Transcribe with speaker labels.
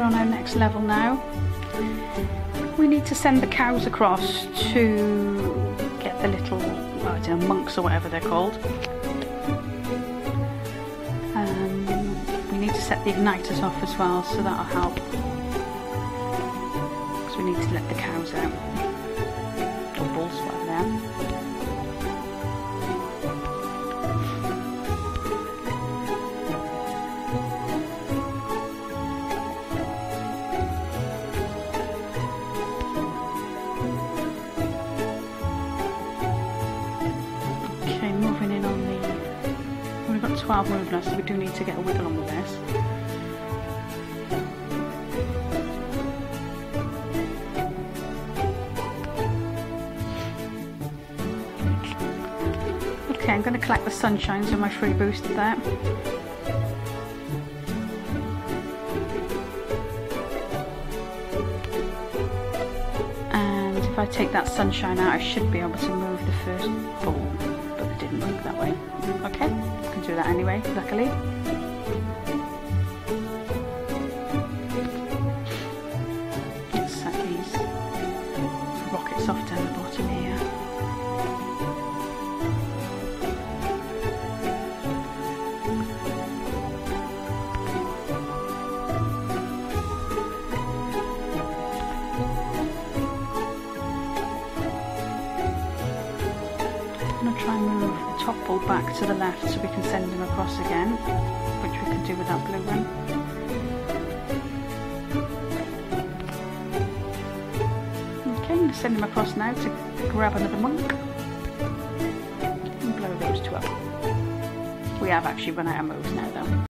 Speaker 1: we're on our next level now. We need to send the cows across to get the little, well, know, monks or whatever they're called. Um, we need to set the igniters off as well, so that'll help. Because we need to let the cows out. The. We've got 12 movements, so we do need to get a wiggle on with this. Okay, I'm going to collect the sunshines on my free booster there. And if I take that sunshine out, I should be able to move the first ball, but it didn't work that way. Okay, that anyway, luckily. Set these rockets off down the bottom here. I'm to try and move the top ball back to the left so we can send him across again, which we can do with that blue one. Okay, I'm going to send him across now to grab another monk and blow those two up. We have actually run out of moves now though.